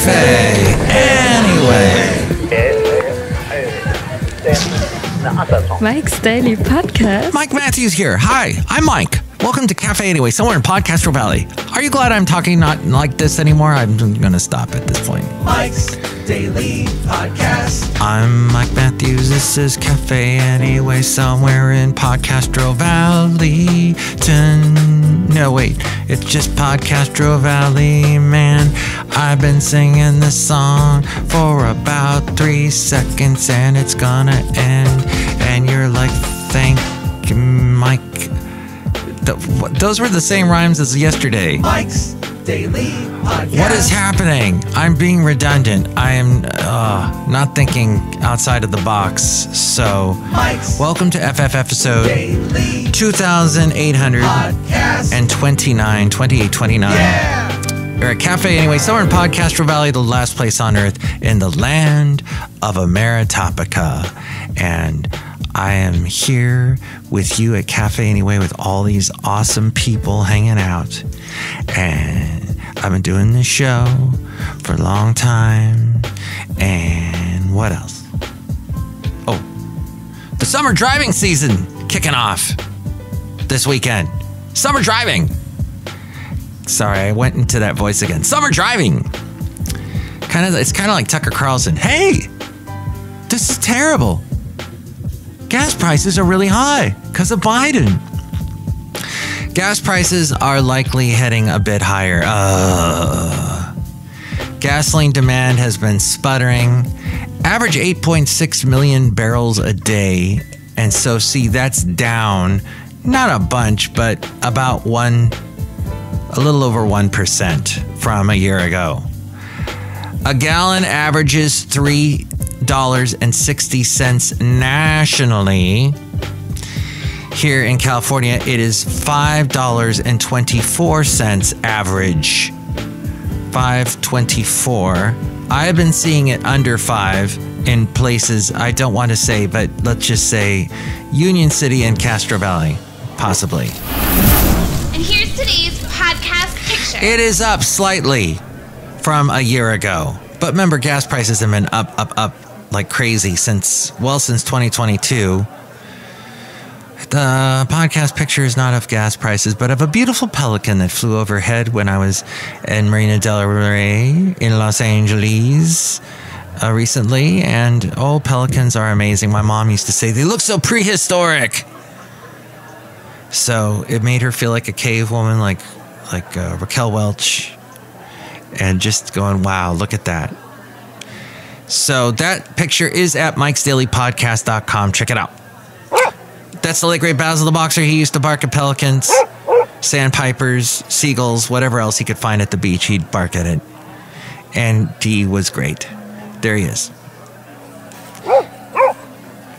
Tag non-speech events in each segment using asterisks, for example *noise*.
Cafe Anyway. Mike's Daily Podcast. Mike Matthews here. Hi, I'm Mike. Welcome to Cafe Anyway, somewhere in Podcastro Valley. Are you glad I'm talking not like this anymore? I'm going to stop at this point. Mike's Daily Podcast. I'm Mike Matthews. This is Cafe Anyway, somewhere in Podcastro Valley. No, wait, it's just Podcastro Valley, man. I've been singing this song for about three seconds and it's gonna end. And you're like, thank you, Mike. Those were the same rhymes as yesterday. Mike's Daily Podcast. What is happening? I'm being redundant. I am uh, not thinking outside of the box. So, Mike's welcome to FF episode 2,829, 2829, Podcast? 28, 29. Yeah. We're at Cafe Anyway, somewhere in Podcastro Valley, the last place on earth in the land of Ameritopica. And I am here with you at Cafe Anyway with all these awesome people hanging out. And I've been doing this show for a long time. And what else? Oh, the summer driving season kicking off this weekend. Summer driving. Sorry, I went into that voice again. Summer driving. Kind of, it's kind of like Tucker Carlson. Hey, this is terrible. Gas prices are really high because of Biden. Gas prices are likely heading a bit higher. Uh, gasoline demand has been sputtering. Average 8.6 million barrels a day. And so, see, that's down, not a bunch, but about one a little over 1% from a year ago. A gallon averages $3.60 nationally. Here in California, it is $5.24 average. 524. I've been seeing it under 5 in places I don't want to say, but let's just say Union City and Castro Valley, possibly. And here's today's podcast picture. It is up slightly from a year ago. But remember, gas prices have been up, up, up like crazy since, well, since 2022. The podcast picture is not of gas prices, but of a beautiful pelican that flew overhead when I was in Marina del Rey in Los Angeles uh, recently. And oh, pelicans are amazing. My mom used to say they look so prehistoric. So it made her feel like a cave woman, like like uh, Raquel Welch, and just going, "Wow, look at that." So that picture is at mikesdailypodcast.com. Check it out. That's the late great Basil the Boxer. He used to bark at pelicans, sandpipers, seagulls, whatever else he could find at the beach. He'd bark at it, and he was great. There he is.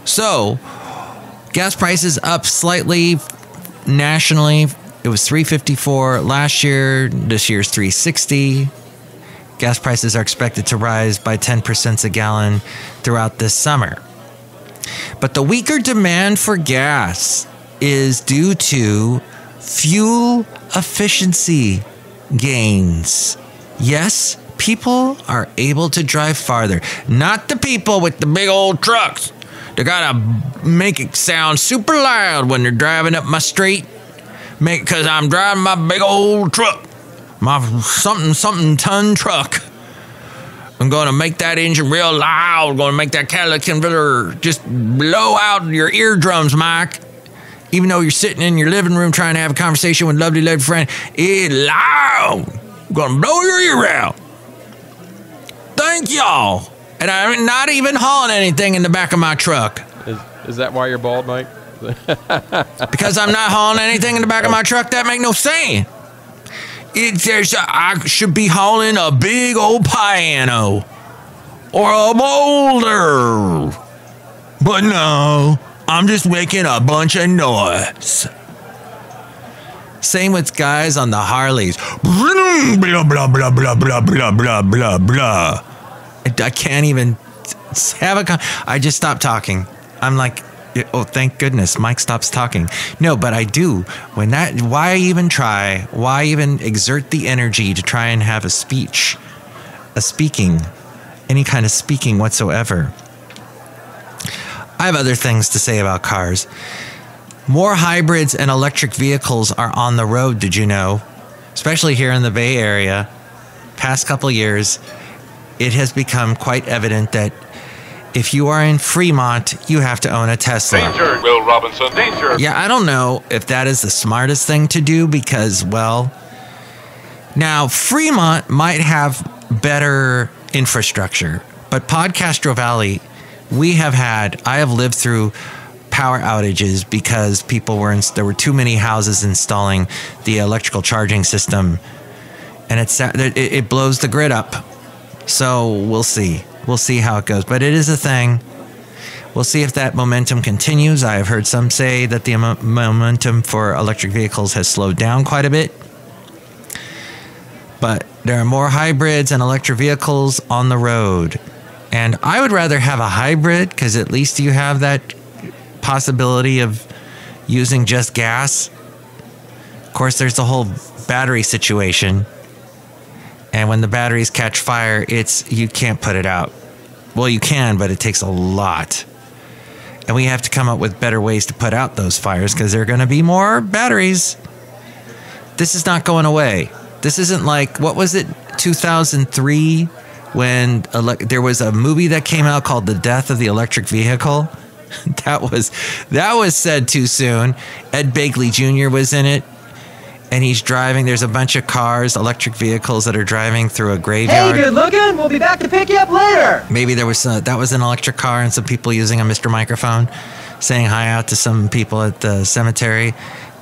So, gas prices up slightly nationally. It was 354 last year. This year's 360. Gas prices are expected to rise by 10% a gallon throughout this summer. But the weaker demand for gas is due to fuel efficiency gains. Yes, people are able to drive farther. Not the people with the big old trucks. They gotta make it sound super loud when they're driving up my street. Cause I'm driving my big old truck. My something something ton truck. I'm gonna make that engine real loud. Gonna make that catalytic converter just blow out your eardrums, Mike. Even though you're sitting in your living room trying to have a conversation with a lovely lovely friend, it loud. gonna blow your ear out. Thank y'all. And I'm not even hauling anything in the back of my truck Is, is that why you're bald, Mike? because I'm not hauling anything in the back of my *laughs* truck. That make no sense. It, there's a, I should be hauling a big old piano or a boulder, but no, I'm just making a bunch of noise. Same with guys on the Harleys. Blah blah blah blah blah blah blah blah blah. I, I can't even have a. Con- I just stopped talking. I'm like, oh, thank goodness, Mike stops talking. No, but I do. When that, why even try? Why even exert the energy to try and have a speech a speaking, any kind of speaking whatsoever. I have other things to say about cars. More hybrids and electric vehicles are on the road, did you know? Especially here in the Bay Area. Past couple years, it has become quite evident that if you are in Fremont, you have to own a Tesla. Danger, Will Robinson. Danger. Yeah, I don't know if that is the smartest thing to do because, well, now Fremont might have better infrastructure, but Podcastro Valley, we have had, I have lived through power outages because people were in, there were too many houses installing the electrical charging system, and it's it, it blows the grid up. So we'll see. We'll see how it goes. But it is a thing. We'll see if that momentum continues. I have heard some say that the momentum for electric vehicles has slowed down quite a bit. But there are more hybrids and electric vehicles on the road. And I would rather have a hybrid because at least you have that possibility of using just gas. Of course, there's the whole battery situation. And when the batteries catch fire, it's you can't put it out. Well, you can, but it takes a lot. And we have to come up with better ways to put out those fires because there are going to be more batteries. This is not going away. This isn't like what was it 2003 when ele- there was a movie that came out called The Death of the Electric Vehicle. *laughs* that was that was said too soon. Ed Begley Jr. was in it and he's driving. There's a bunch of cars, electric vehicles that are driving through a graveyard. Hey, good looking. We'll be back to pick you up later. Maybe there was uh that was an electric car and some people using a Mr. Microphone, saying hi out to some people at the cemetery.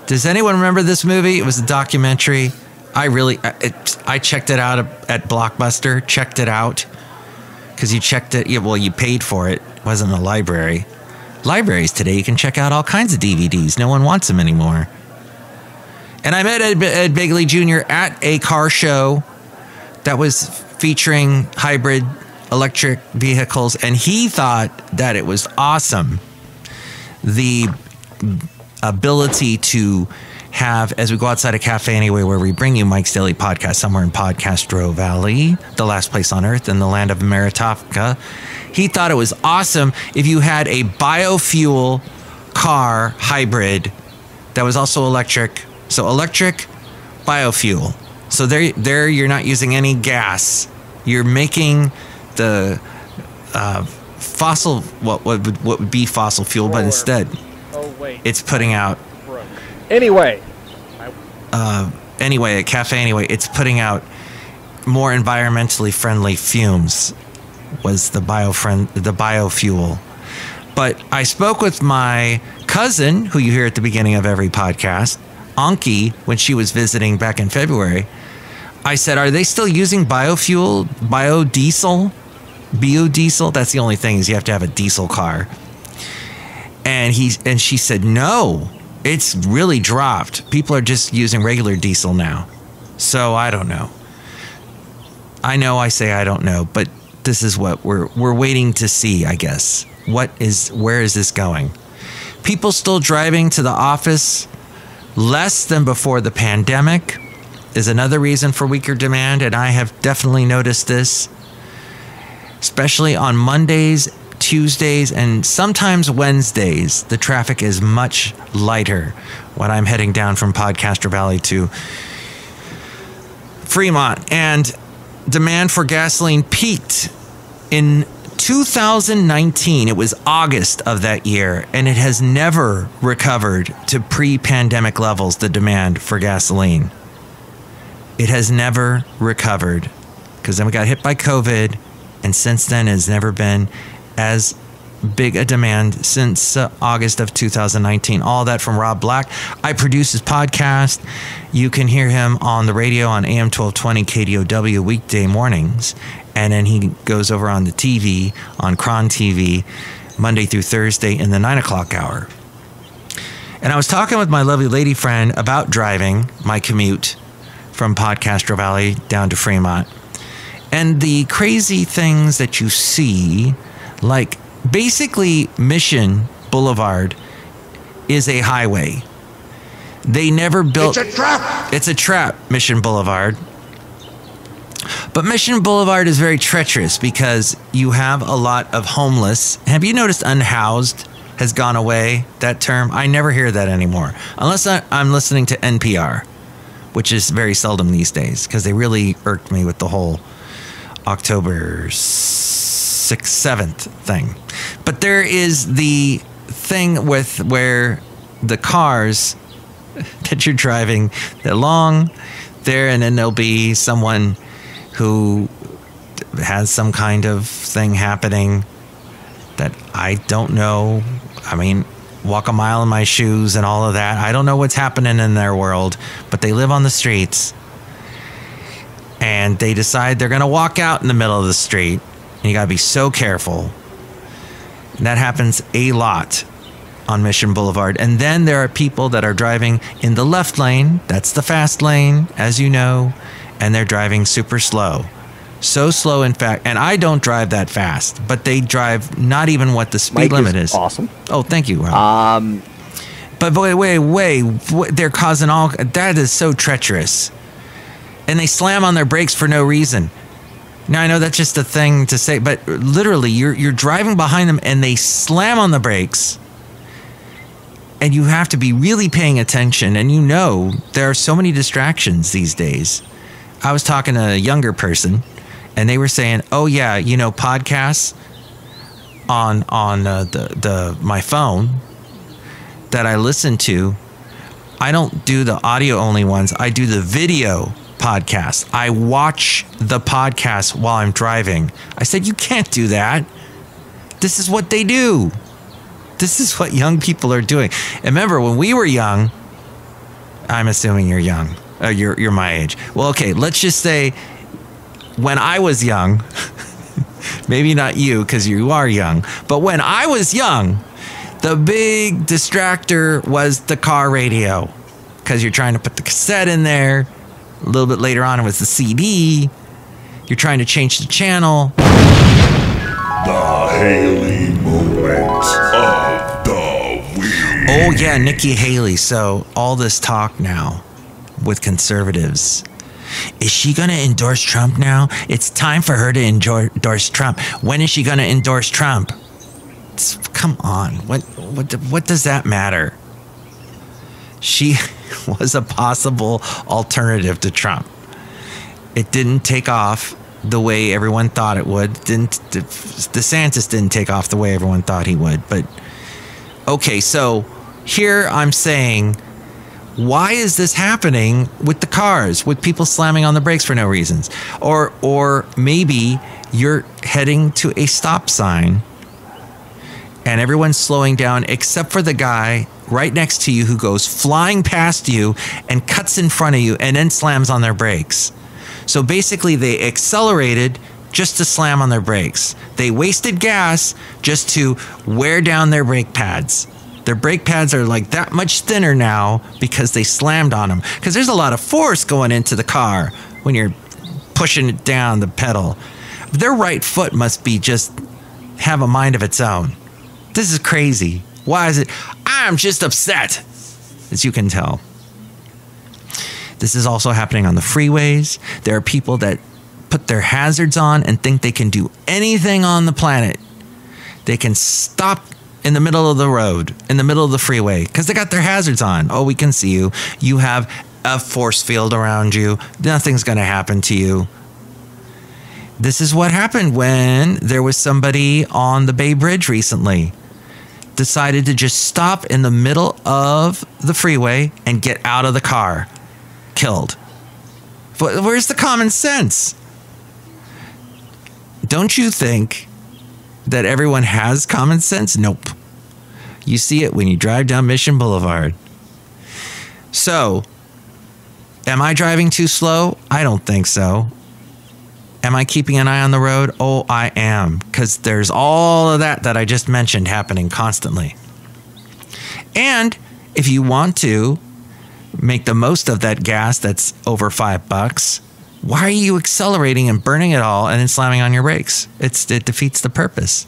Does anyone remember this movie? It was a documentary. I really, I- it, I checked it out at Blockbuster. Checked it out because you checked it. Yeah, well, you paid for it. It wasn't a library. Libraries today, you can check out all kinds of DVDs. No one wants them anymore. And I met Ed, Ed Begley Jr. at a car show that was featuring hybrid electric vehicles, and he thought that it was awesome. The ability to have, as we go outside a cafe anyway, where we bring you Mike's Daily Podcast somewhere in Podcastro Valley, the last place on earth in the land of Meritopka. He thought it was awesome if you had a biofuel car hybrid that was also electric. So electric, biofuel. So there, there you're not using any gas. You're making the uh, fossil what what would, what would be fossil fuel, but instead Oh wait. it's putting out Anyway, anyway, a cafe anyway, it's putting out more environmentally friendly fumes was the bio friend the biofuel. But I spoke with my cousin, who you hear at the beginning of every podcast, Anki, when she was visiting back in February. I said, Are they still using biofuel, biodiesel? Biodiesel? That's the only thing is you have to have a diesel car. And he and she said, No, it's really dropped. People are just using regular diesel now. So I don't know. I know I say I don't know, but this is what we're we're waiting to see, I guess. What is where is this going? People still driving to the office less than before the pandemic is another reason for weaker demand and I have definitely noticed this especially on Mondays, Tuesdays, and sometimes Wednesdays, the traffic is much lighter when I'm heading down from Podcastro Valley to Fremont. And demand for gasoline peaked in 2019. It was August of that year, and it has never recovered to pre pandemic levels, the demand for gasoline. It has never recovered because then we got hit by COVID, and since then has never been as big a demand since uh, August of 2019. All that from Rob Black. I produce his podcast. You can hear him on the radio on AM 1220 KDOW weekday mornings, and then he goes over on the TV on KRON TV Monday through Thursday in the nine o'clock hour. And I was talking with my lovely lady friend about driving my commute from Podcastro Valley down to Fremont and the crazy things that you see, like basically Mission Boulevard is a highway. They never built. It's a trap. It's a trap, Mission Boulevard. But Mission Boulevard is very treacherous because you have a lot of homeless. Have you noticed unhoused has gone away? That term? I never hear that anymore. Unless I'm listening to NPR, which is very seldom these days because they really irked me with the whole October 6th, 7th thing. But there is the thing with where the cars *laughs* that you're driving, they're long there, and then there'll be someone who has some kind of thing happening that I don't know. I mean, walk a mile in my shoes and all of that. I don't know what's happening in their world, but they live on the streets and they decide they're going to walk out in the middle of the street. And you got to be so careful. And that happens a lot on Mission Boulevard. And then there are people that are driving in the left lane. That's the fast lane, as you know. And they're driving super slow. So slow, in fact. And I don't drive that fast, but they drive not even what the speed Mike limit is is. awesome. Oh, thank you, Rob. Um, But wait, wait, wait. They're causing all that is so treacherous. And they slam on their brakes for no reason. Now I know that's just a thing to say, but literally you're you're driving behind them and they slam on the brakes. And you have to be really paying attention and you know there are so many distractions these days. I was talking to a younger person and they were saying, "Oh yeah, you know podcasts on on uh, the the my phone that I listen to, I don't do the audio only ones. I do the video podcast. I watch the podcast while I'm driving. I said, You can't do that. This is what they do. This is what young people are doing. And remember, when we were young, I'm assuming you're young. Uh, you're, you're my age. Well, okay, let's just say when I was young, *laughs* maybe not you because you are young, but when I was young, the big distractor was the car radio because you're trying to put the cassette in there. A little bit later on, it was the CD. You're trying to change the channel. The Haley moment of the week. Oh, yeah, Nikki Haley. So, all this talk now with conservatives. Is she going to endorse Trump now? It's time for her to endorse Trump. When is she going to endorse Trump? It's- come on. What, what, what does that matter? She *laughs* was a possible alternative to Trump. It didn't take off the way everyone thought it would. Didn't DeSantis didn't take off the way everyone thought he would, but okay, so here I'm saying, why is this happening with the cars, with people slamming on the brakes for no reasons? Or, or maybe you're heading to a stop sign and everyone's slowing down except for the guy right next to you who goes flying past you and cuts in front of you and then slams on their brakes. So basically, they accelerated just to slam on their brakes. They wasted gas just to wear down their brake pads. Their brake pads are like that much thinner now because they slammed on them. Because there's a lot of force going into the car when you're pushing it down the pedal. Their right foot must be just have a mind of its own. This is crazy. Why is it? I'm just upset, as you can tell. This is also happening on the freeways. There are people that put their hazards on and think they can do anything on the planet. They can stop in the middle of the road, in the middle of the freeway, because they got their hazards on. Oh, we can see you. You have a force field around you. Nothing's going to happen to you. This is what happened when there was somebody on the Bay Bridge recently decided to just stop in the middle of the freeway and get out of the car. Killed. But where's the common sense? Don't you think that everyone has common sense? Nope. You see it when you drive down Mission Boulevard. So, am I driving too slow? I don't think so. Am I keeping an eye on the road? Oh, I am, because there's all of that that I just mentioned happening constantly. And if you want to make the most of that gas that's over five bucks, why are you accelerating and burning it all and then slamming on your brakes? It's, it defeats the purpose.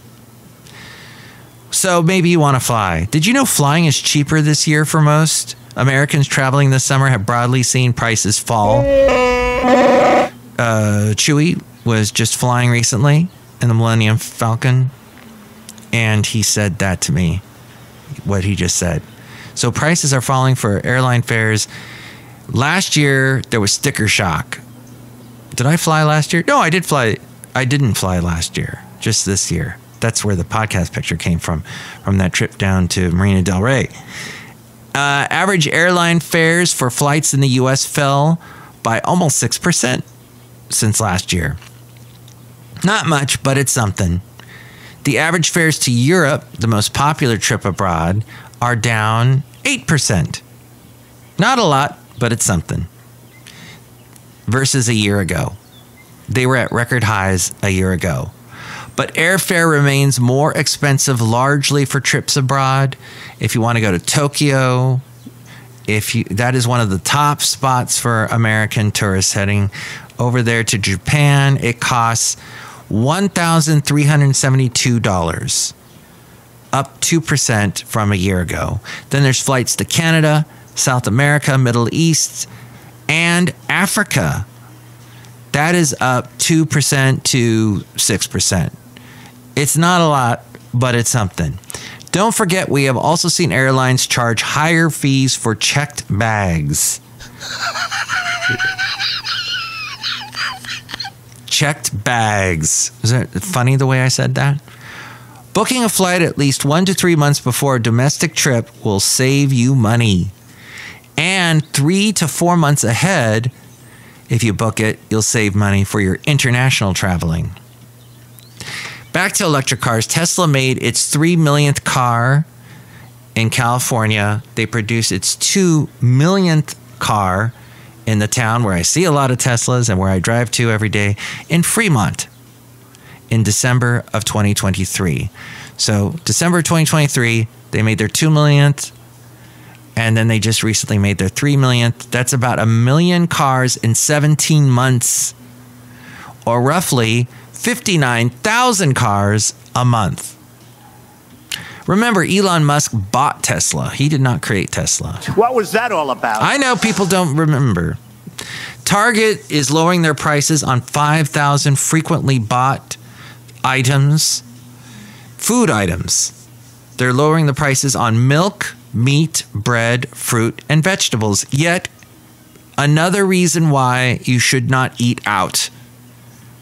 So maybe you want to fly. Did you know flying is cheaper this year for most? Americans traveling this summer have broadly seen prices fall. uh, Chewie was just flying recently in the Millennium Falcon, and he said that to me, what he just said. So prices are falling for airline fares. Last year there was sticker shock. Did I fly last year? No, I did fly. I didn't fly last year. Just this year. That's where the podcast picture came from, from that trip down to Marina Del Rey. Uh, average airline fares for flights in the U.S. fell by almost 6% since last year. Not much, but it's something. The average fares to Europe, the most popular trip abroad, are down 8%. Not a lot, but it's something. Versus a year ago. They were at record highs a year ago. But airfare remains more expensive largely for trips abroad. If you want to go to Tokyo, if you that is one of the top spots for American tourists heading over there to Japan, it costs $1,372, up 2% from a year ago. Then there's flights to Canada, South America, Middle East, and Africa. That is up 2% to 6%. It's not a lot, but it's something. Don't forget, we have also seen airlines charge higher fees for checked bags. checked bags. Is it funny the way I said that? Booking a flight at least one to three months before a domestic trip will save you money. And three to four months ahead, if you book it, you'll save money for your international traveling. Back to electric cars. Tesla made its 3 millionth car in California. They produced its 2 millionth car in the town where I see a lot of Teslas and where I drive to every day in Fremont in December of 2023. So, December 2023, they made their 2 millionth and then they just recently made their 3 millionth. That's about a million cars in 17 months or roughly 59,000 cars a month. Remember, Elon Musk bought Tesla. He did not create Tesla. What was that all about? I know people don't remember. Target is lowering their prices on 5,000 frequently bought items, food items. They're lowering the prices on milk, meat, bread, fruit, and vegetables. Yet, another reason why you should not eat out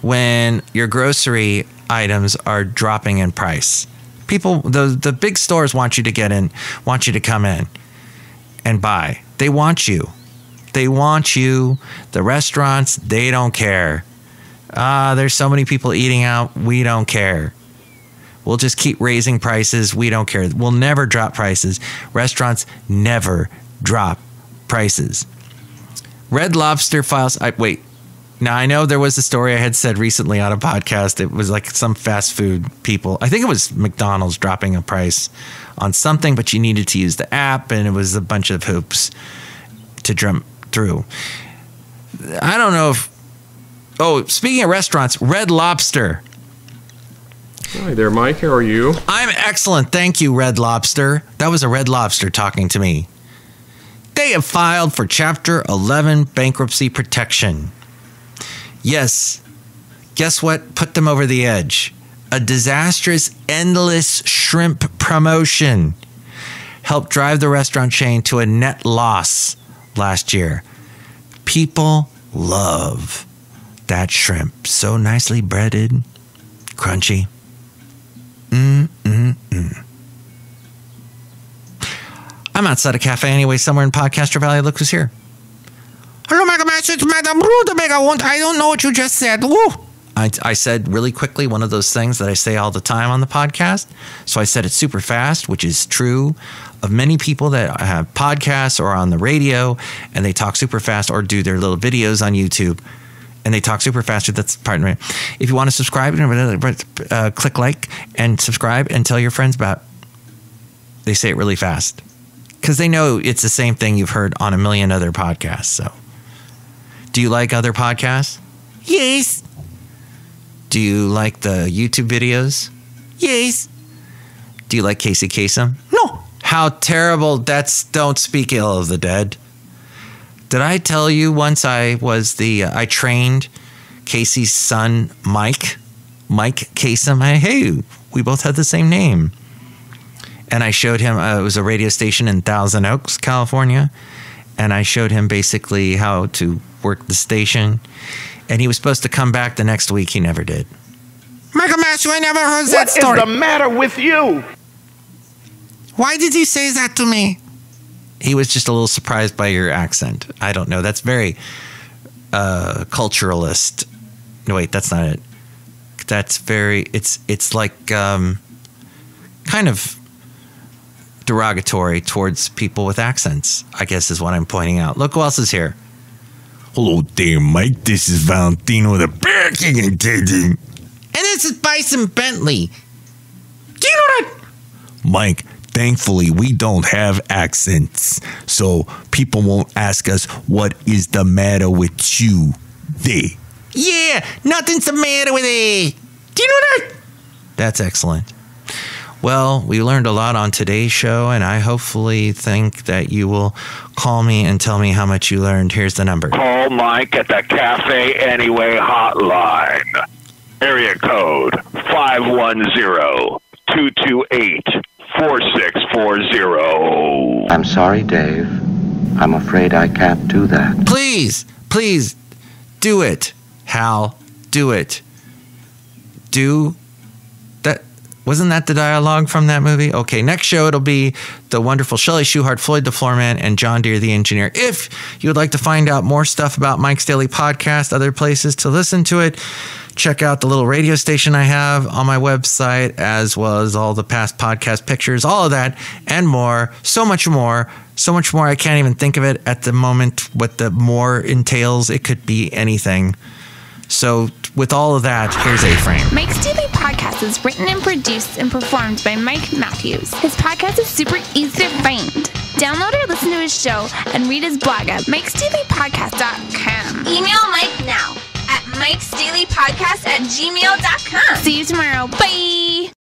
when your grocery items are dropping in price. People, the, the big stores want you to get in, want you to come in and buy. They want you. They want you. The restaurants, they don't care. Ah, there's so many people eating out. We don't care. We'll just keep raising prices. We don't care. We'll never drop prices. Restaurants never drop prices. Red Lobster files. I, wait. Now I know there was a story I had said recently on a podcast. It was like some fast food people. I think it was McDonald's dropping a price on something, but you needed to use the app, and it was a bunch of hoops to jump through. I don't know if. Oh, speaking of restaurants, Red Lobster. Hi there, Mike. How are you? I'm excellent. Thank you, Red Lobster. That was a Red Lobster talking to me. They have filed for Chapter 11 bankruptcy protection. Yes, guess what put them over the edge? A disastrous, endless shrimp promotion helped drive the restaurant chain to a net loss last year. People love that shrimp. So nicely breaded, crunchy. Mm, mm, mm. I'm outside a cafe anyway, somewhere in Podcastro Valley. Look who's here. Hello, Mega Master. It's Madame Rootabega. I don't know what you just said. I, I said really quickly one of those things that I say all the time on the podcast. So I said it super fast, which is true of many people that have podcasts or on the radio and they talk super fast or do their little videos on YouTube and they talk super fast. That's part of it. If you want to subscribe, uh, click like and subscribe and tell your friends about. They say it really fast because they know it's the same thing you've heard on a million other podcasts. So, do you like other podcasts? Yes. Do you like the YouTube videos? Yes. Do you like Casey Kasem? No. How terrible. That's don't speak ill of the dead. Did I tell you once I was the uh, I trained Casey's son, Mike, Mike Kasem. I, hey, we both had the same name. And I showed him, uh, it was a radio station in Thousand Oaks, California. And I showed him basically how to work the station. And he was supposed to come back the next week. He never did. Michael Matthew, I never heard that story. What is the matter with you? Why did you say that to me? He was just a little surprised by your accent. I don't know. That's very uh, culturalist. No, wait, that's not it. That's very. It's it's like um, kind of derogatory towards people with accents. I guess is what I'm pointing out. Look who else is here. Hello there, Mike. This is Valentino the Bear King and Teddy. And this is Bison Bentley. Do you know that? Mike, thankfully we don't have accents, so people won't ask us what is the matter with you. They. Yeah, nothing's the matter with it. Do you know that? That's excellent. Well, we learned a lot on today's show, and I hopefully think that you will call me and tell me how much you learned. Here's the number. Call Mike at the Cafe Anyway hotline. Area code 510-228-4640. I'm sorry, Dave. I'm afraid I can't do that. Please, please do it. Hal, do it. Do that. Wasn't that the dialogue from that movie? Okay, next show it'll be the wonderful Chely Shoehart, Floyd the Floorman, and John Deer the Engineer. If you would like to find out more stuff about Mike's Daily Podcast, other places to listen to it, check out the little radio station I have on my website, as well as all the past podcast pictures, all of that and more. So much more. So much more. I can't even think of it at the moment what the more entails. It could be anything. So, with all of that, here's A Frame. Mike's Daily Podcast is written and produced and performed by Mike Matthews. His podcast is super easy to find. Download or listen to his show and read his blog at mikesdailypodcast.com. Email Mike now at mikesdailypodcast at gmail.com. See you tomorrow. Bye.